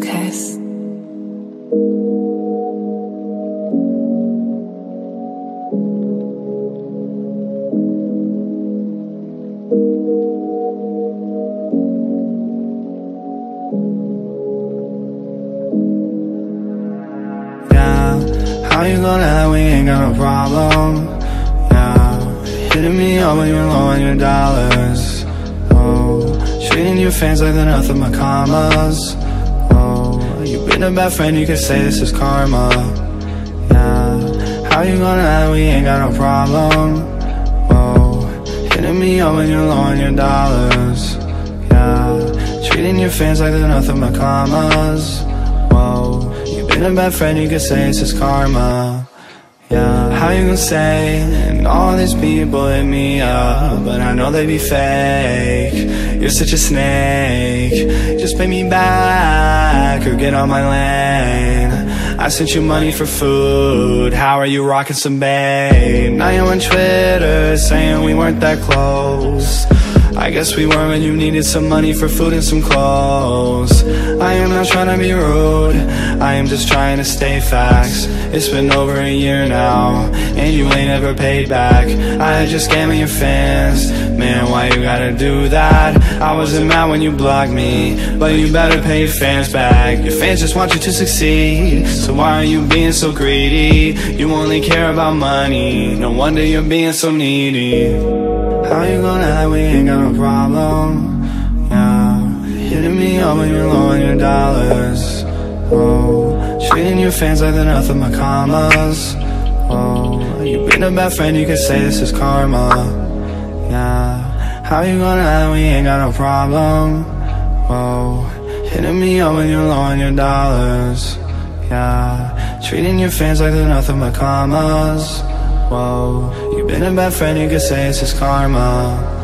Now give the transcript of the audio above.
focus. How you gonna lie we ain't got a problem? Yeah, hitting me up when you're low on your dollars. Oh, treating your fans like they're nothing but commas. Been a bad friend, you could say this is karma. Yeah, how you gonna act we ain't got no problem? Oh, hitting me up when you're low on your dollars. Yeah, treating your fans like they're nothing but commas. Whoa, you've been a bad friend, you could say it's just karma. Yeah, how you gonna say And all these people hit me up But I know they be fake You're such a snake Just pay me back Get on my lane. I sent you money for food. How are you rocking some bape? Now you're on Twitter Saying we weren't that close I guess we were when you needed some money for food and some clothes. I am not trying to be rude. I am just trying to stay facts. It's been over a year now And you ain't ever paid back. I just scamming your fans. Man, why you gotta do that? I wasn't mad when you blocked me But you better pay your fans back. Your fans just want you to succeed. So why are you being so greedy? You only care about money. No wonder you're being so needy. How you gonna we ain't got no problem? Yeah, hitting me up when you're low on your dollars. Oh, treating your fans like they're nothing but commas. Oh, you've been a bad friend, you could say this is karma. Yeah, how you gonna act we ain't got no problem? Whoa, hitting me up when you're low on your dollars. Yeah, treating your fans like they're nothing but commas. Whoa, you've been a bad friend, you could say it's just karma